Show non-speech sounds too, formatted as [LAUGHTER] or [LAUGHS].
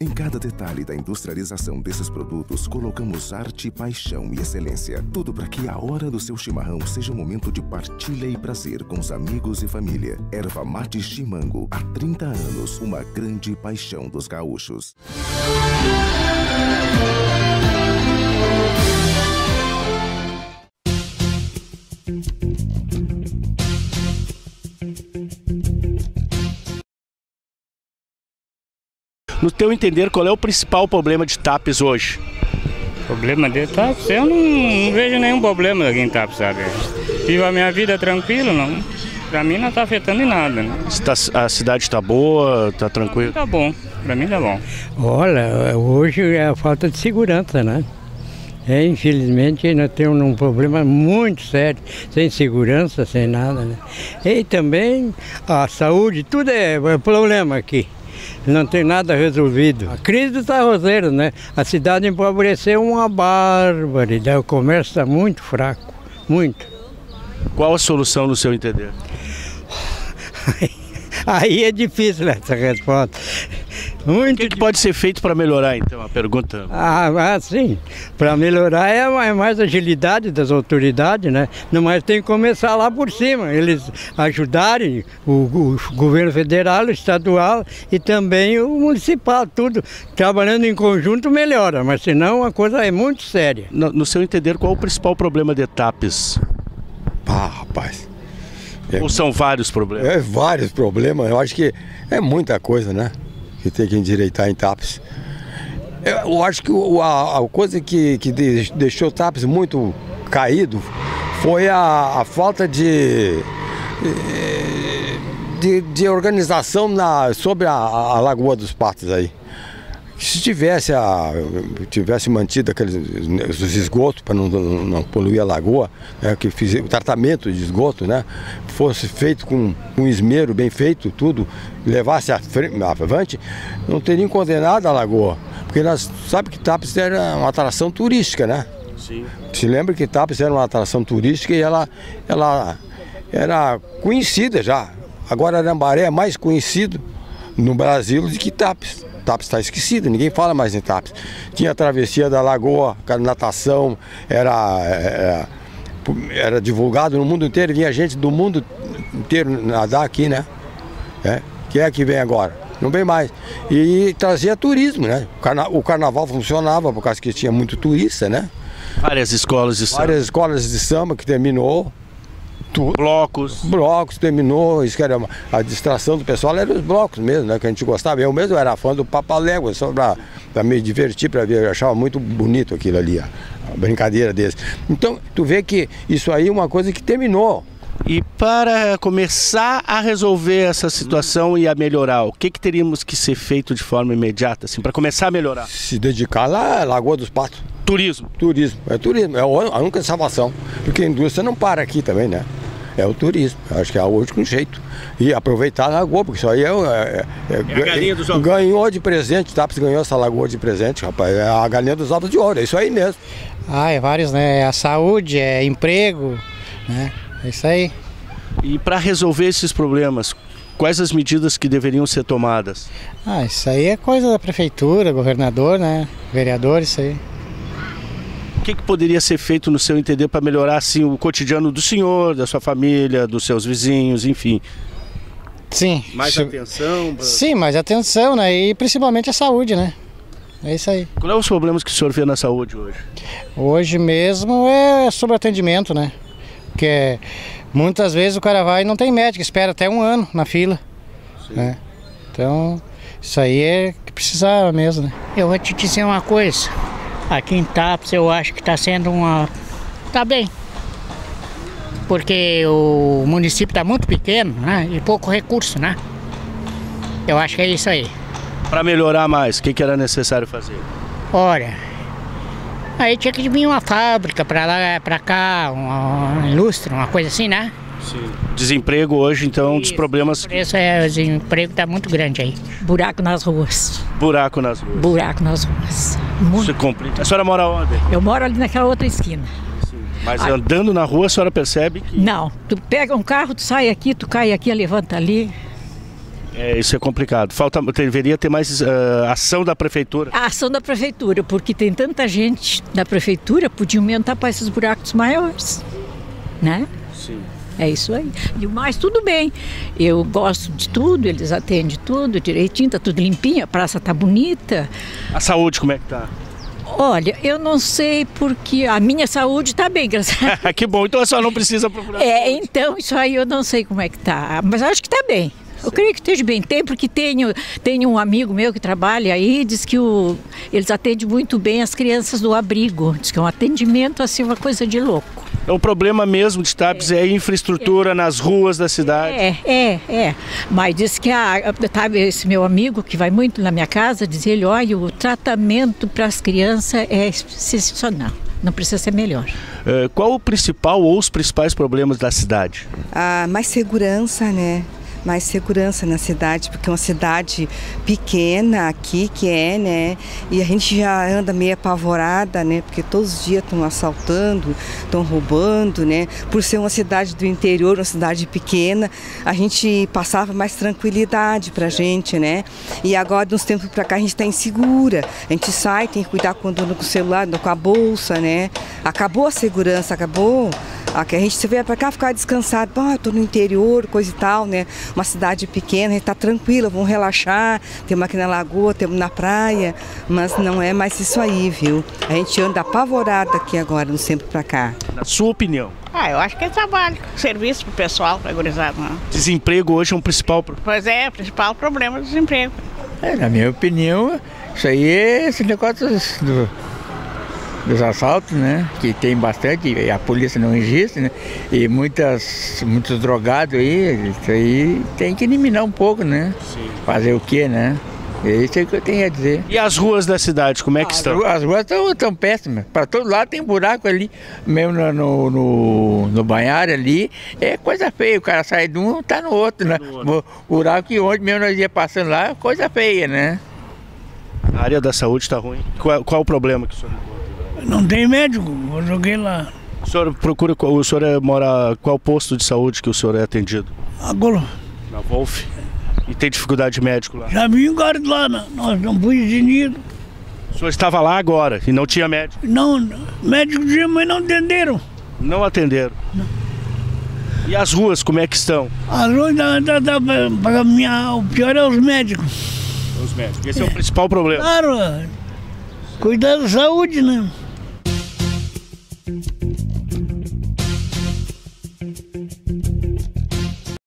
Em cada detalhe da industrialização desses produtos, colocamos arte, paixão e excelência. Tudo para que a hora do seu chimarrão seja um momento de partilha e prazer com os amigos e família. Erva mate chimango, há 30 anos, uma grande paixão dos gaúchos. No teu entender, qual é o principal problema de TAPES hoje? Problema de TAPES? Eu não, não vejo nenhum problema aqui em TAPES, sabe? Vivo a minha vida tranquilo, não. Pra mim não tá afetando em nada, né? Tá, a cidade está boa, tá tranquilo? Tá bom, pra mim tá bom. Olha, hoje é a falta de segurança, né? É, infelizmente nós temos um problema muito sério, sem segurança, sem nada. Né? E também a saúde, tudo é, é problema aqui não tem nada resolvido. A crise dos arrozeiros, né? A cidade empobreceu uma barbaridade, o comércio está muito fraco, muito. Qual a solução no seu entender? [LAUGHS] Aí é difícil essa resposta. Muito o que, que pode ser feito para melhorar, então, a pergunta? Ah, ah sim. Para melhorar é mais, mais agilidade das autoridades, né? Não, mas tem que começar lá por cima, eles ajudarem o, o governo federal, o estadual e também o municipal, tudo. Trabalhando em conjunto melhora, mas senão a coisa é muito séria. No, no seu entender, qual o principal problema de etapes? Ah, rapaz. É, Ou são vários problemas? É vários problemas, eu acho que é muita coisa, né? Que tem que endireitar em TAPS. Eu acho que a, a coisa que, que deixou o TAPS muito caído foi a, a falta de, de, de, organização na, sobre a, a Lagoa dos Patos aí. Se tivesse, a, tivesse mantido aqueles os esgotos para não, não, não, poluir a lagoa, né, que fiz, o tratamento de esgoto, né, fosse feito com um esmero bem feito, tudo, levasse a frente, avante, não teriam condenado a lagoa. Porque nós sabe que Tapes era uma atração turística, né? Sim. Se lembra que Tapes era uma atração turística e ela, ela era conhecida já. Agora Arambaré é mais conhecido no Brasil do que Tapes. TAPS está esquecido, ninguém fala mais em TAPS. Tinha a travessia da lagoa, natação, era, era, era, divulgado no mundo inteiro, vinha gente do mundo inteiro nadar aqui, né? É. Quem é que vem agora? Não vem mais. E trazia turismo, né? O, carna o carnaval funcionava por causa que tinha muito turista, né? Várias escolas de samba. Várias escolas de samba que terminou. Tudo. Blocos. Blocos, terminou, isso que era uma, a distração do pessoal era os blocos mesmo, né? Que a gente gostava. Eu mesmo era fã do Papalégua, só pra, pra me divertir, pra ver, eu achava muito bonito aquilo ali, a, a brincadeira deles. Então, tu vê que isso aí é uma coisa que terminou. E para começar a resolver essa situação e a melhorar, o que, que teríamos que ser feito de forma imediata, assim, para começar a melhorar? Se dedicar lá, Lagoa dos Patos. Turismo. Turismo, é turismo, é a única salvação. Porque a indústria não para aqui também, né? É o turismo, acho que é o único jeito. E aproveitar a lagoa, porque isso aí é. é, é, é a galinha dos ovos. Ganhou de presente, tá? Você ganhou essa lagoa de presente, rapaz. É a galinha dos ovos de ouro, é isso aí mesmo. Ah, é vários, né? É a saúde, é emprego, né? É isso aí. E para resolver esses problemas, quais as medidas que deveriam ser tomadas? Ah, isso aí é coisa da prefeitura, governador, né? Vereador, isso aí que, que poderia ser feito no seu entender para melhorar assim o cotidiano do senhor, da sua família, dos seus vizinhos, enfim? Sim. Mais se... atenção? Pra... Sim, mais atenção, né? E principalmente a saúde, né? É isso aí. Qual é os problemas que o senhor vê na saúde hoje? Hoje mesmo é sobre atendimento, né? Porque muitas vezes o cara vai e não tem médico, espera até um ano na fila. Sim. Né? Então, isso aí é que precisava mesmo, né? Eu vou te dizer uma coisa. Aqui em Tapes eu acho que está sendo uma. Tá bem. Porque o município está muito pequeno né? e pouco recurso, né? Eu acho que é isso aí. Para melhorar mais, o que, que era necessário fazer? Olha, aí tinha que vir uma fábrica para lá, para cá, uma, uma indústria, uma coisa assim, né? Sim. Desemprego hoje, então, Isso, dos problemas. Isso é, o desemprego está muito grande aí. Buraco nas ruas. Buraco nas ruas. Buraco nas ruas. Muito. Isso complica. A senhora mora onde? Eu moro ali naquela outra esquina. Sim. Mas aí, andando na rua a senhora percebe que. Não. Tu pega um carro, tu sai aqui, tu cai aqui, levanta ali. É, isso é complicado. Falta, deveria ter mais uh, ação da prefeitura. A ação da prefeitura, porque tem tanta gente da prefeitura, podia aumentar para esses buracos maiores, né? Sim. É isso aí. E o mais, tudo bem. Eu gosto de tudo, eles atendem tudo direitinho, tá tudo limpinho, a praça tá bonita. A saúde, como é que tá? Olha, eu não sei porque a minha saúde está bem, graças a Deus. [LAUGHS] que bom, então a senhora não precisa procurar. É, então isso aí eu não sei como é que tá, mas acho que está bem. Eu creio que esteja bem. Tem, porque tenho, tenho um amigo meu que trabalha aí, diz que o, eles atendem muito bem as crianças do abrigo. Diz que é um atendimento assim, uma coisa de louco. É o problema mesmo de Tapes é, é a infraestrutura é, nas ruas da cidade. É, é, é. Mas diz que a, tá, esse meu amigo que vai muito na minha casa, diz ele, olha, o tratamento para as crianças é excepcional. Não precisa ser melhor. É, qual o principal ou os principais problemas da cidade? Ah, mais segurança, né? Mais segurança na cidade, porque é uma cidade pequena aqui que é, né? E a gente já anda meio apavorada, né? Porque todos os dias estão assaltando, estão roubando, né? Por ser uma cidade do interior, uma cidade pequena, a gente passava mais tranquilidade pra gente, né? E agora, de uns tempos pra cá, a gente está insegura. A gente sai, tem que cuidar quando anda com o celular, anda com a bolsa, né? Acabou a segurança, acabou Aqui a gente se vê para cá ficar descansado, ah, tô no interior, coisa e tal, né? Uma cidade pequena, a gente tá tranquila, vamos relaxar, temos aqui na lagoa, temos na praia, mas não é mais isso aí, viu? A gente anda apavorada aqui agora, no centro para cá. Na sua opinião? Ah, eu acho que é trabalho, serviço pro pessoal, pra gurizada. Né? Desemprego hoje é um principal problema? Pois é, o principal problema é o desemprego. É, na minha opinião, isso aí é esse negócio do dos assaltos, né? Que tem bastante, a polícia não existe, né? E muitas, muitos drogados aí, isso aí tem que eliminar um pouco, né? Sim. Fazer o quê, né? É isso é que eu tenho a dizer. E as ruas da cidade, como é que as estão? As ruas estão, péssimas. Para todo lado tem buraco ali, mesmo no, no, no, banhar ali. É coisa feia. O cara sai de um, tá no outro, né? No outro. Buraco que ontem mesmo nós ia passando lá, coisa feia, né? A área da saúde está ruim. Qual, qual o problema que o senhor não tem médico, eu joguei lá. O senhor procura, o senhor é, mora, qual posto de saúde que o senhor é atendido? Agora. Na Wolf? E tem dificuldade médico lá? Já vim agora lá, nós não fui detenido. O senhor estava lá agora e não tinha médico? Não, médico tinha, mas não atenderam. Não atenderam? Não. E as ruas, como é que estão? As ruas, dá, dá, dá, pra minha, o pior é os médicos. Os médicos, esse é, é o principal problema. Claro, cuidar da saúde, né? You.